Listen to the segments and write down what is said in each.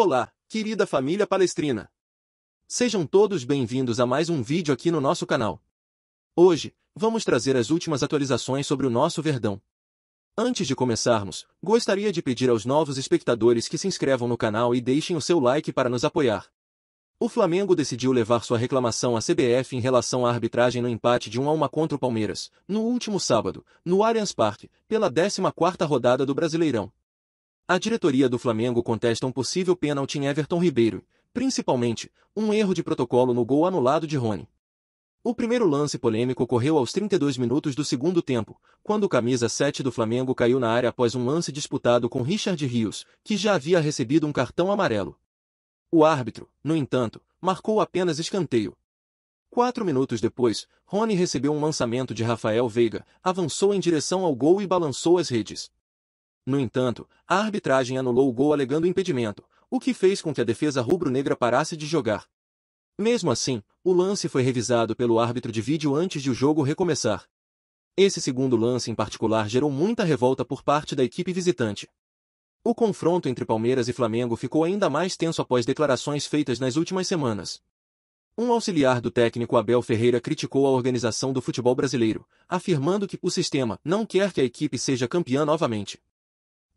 Olá, querida família palestrina! Sejam todos bem-vindos a mais um vídeo aqui no nosso canal. Hoje, vamos trazer as últimas atualizações sobre o nosso Verdão. Antes de começarmos, gostaria de pedir aos novos espectadores que se inscrevam no canal e deixem o seu like para nos apoiar. O Flamengo decidiu levar sua reclamação à CBF em relação à arbitragem no empate de 1 a 1 contra o Palmeiras, no último sábado, no Allianz Parque, pela 14ª rodada do Brasileirão. A diretoria do Flamengo contesta um possível pênalti em Everton Ribeiro, principalmente, um erro de protocolo no gol anulado de Rony. O primeiro lance polêmico ocorreu aos 32 minutos do segundo tempo, quando o camisa 7 do Flamengo caiu na área após um lance disputado com Richard Rios, que já havia recebido um cartão amarelo. O árbitro, no entanto, marcou apenas escanteio. Quatro minutos depois, Rony recebeu um lançamento de Rafael Veiga, avançou em direção ao gol e balançou as redes. No entanto, a arbitragem anulou o gol alegando impedimento, o que fez com que a defesa rubro-negra parasse de jogar. Mesmo assim, o lance foi revisado pelo árbitro de vídeo antes de o jogo recomeçar. Esse segundo lance em particular gerou muita revolta por parte da equipe visitante. O confronto entre Palmeiras e Flamengo ficou ainda mais tenso após declarações feitas nas últimas semanas. Um auxiliar do técnico Abel Ferreira criticou a organização do futebol brasileiro, afirmando que o sistema não quer que a equipe seja campeã novamente.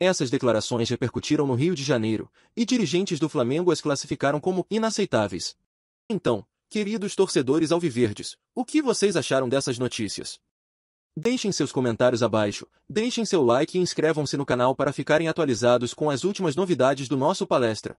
Essas declarações repercutiram no Rio de Janeiro, e dirigentes do Flamengo as classificaram como inaceitáveis. Então, queridos torcedores alviverdes, o que vocês acharam dessas notícias? Deixem seus comentários abaixo, deixem seu like e inscrevam-se no canal para ficarem atualizados com as últimas novidades do nosso palestra.